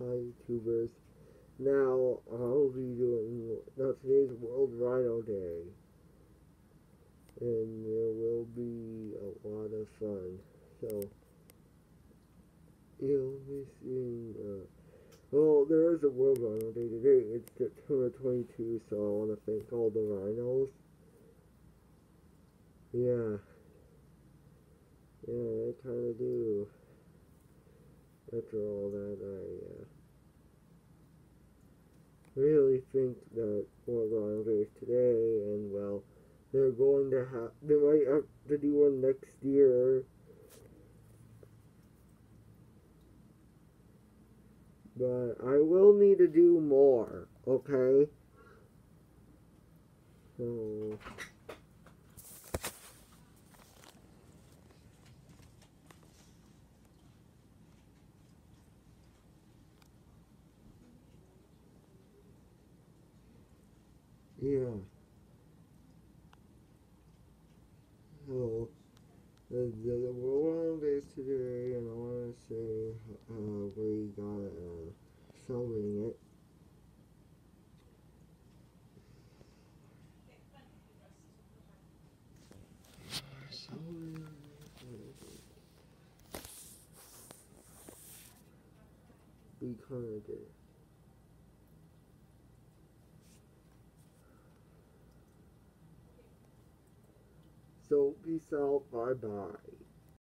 Hi YouTubers. Now I'll be doing now today's World Rhino Day. And there will be a lot of fun. So you'll be seeing uh, well there is a World Rhino Day today. It's September twenty two, so I wanna thank all the rhinos. Yeah. Yeah, I kinda do after all that, I uh, think that World Rhino Day is today, and well, they're going to have, they might have to do one next year. But I will need to do more, okay? So. Yeah. So, the, the, the World Days today, and I want to say uh, we got uh, celebrating it. We kind of So peace out. Bye bye.